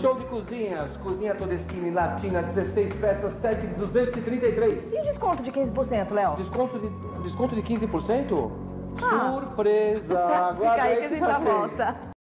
Show de cozinhas, cozinha Todeskine Latina, 16 peças, 7 de 233. E desconto de 15%, Léo? Desconto de, desconto de 15%? Ah. Surpresa! Fica aí que a gente já volta.